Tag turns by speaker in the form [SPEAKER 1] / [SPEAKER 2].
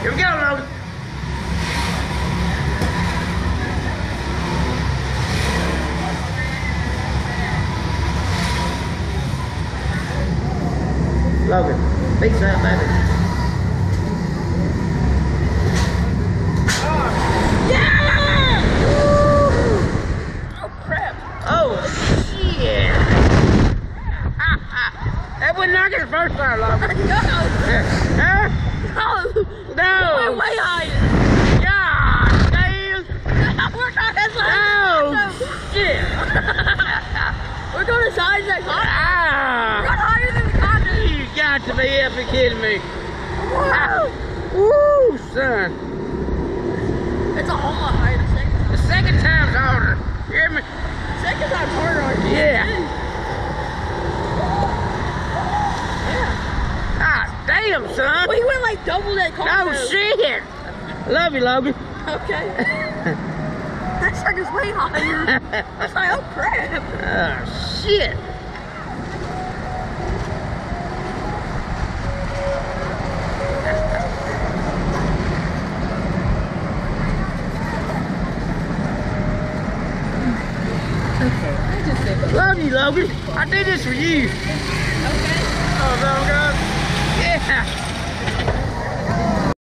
[SPEAKER 1] Here we go, Logan. Logan, fix that, baby.
[SPEAKER 2] Oh crap!
[SPEAKER 1] Oh, shit. that wouldn't knock it the first time, Logan.
[SPEAKER 2] No!
[SPEAKER 1] Huh?
[SPEAKER 2] No!
[SPEAKER 1] No.
[SPEAKER 2] We're way higher!
[SPEAKER 1] God damn.
[SPEAKER 2] We're trying to
[SPEAKER 1] Oh, shit.
[SPEAKER 2] We're going as high as that continent!
[SPEAKER 1] Ah.
[SPEAKER 2] We're higher than the continent!
[SPEAKER 1] You got to be effing kidding me.
[SPEAKER 2] Wow!
[SPEAKER 1] Woo, son.
[SPEAKER 2] It's a whole lot higher the second time.
[SPEAKER 1] The second time's harder. You hear me?
[SPEAKER 2] Second time's harder on you.
[SPEAKER 1] Yeah.
[SPEAKER 2] Yeah.
[SPEAKER 1] Damn, son.
[SPEAKER 2] We went like double that car.
[SPEAKER 1] No
[SPEAKER 2] though.
[SPEAKER 1] shit. Love you, Logan.
[SPEAKER 2] Okay. that sucker's way higher. I was like, oh crap.
[SPEAKER 1] Oh, shit.
[SPEAKER 3] Okay, I just said
[SPEAKER 1] Love you, Logan. I did this for you.
[SPEAKER 2] Okay.
[SPEAKER 1] Oh, no, God.